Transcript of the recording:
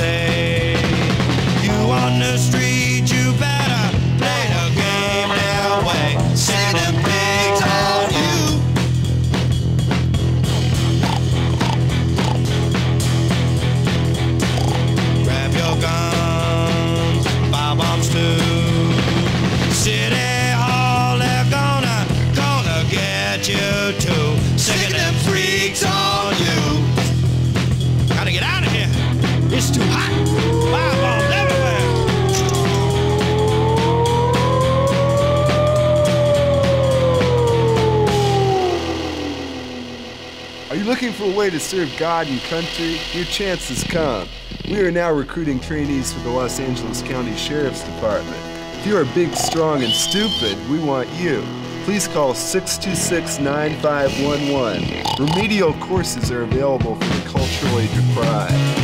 say Too hot. Fireballs everywhere. Are you looking for a way to serve God and country? Your chance has come. We are now recruiting trainees for the Los Angeles County Sheriff's Department. If you are big, strong, and stupid, we want you. Please call 626-9511. Remedial courses are available for the culturally deprived.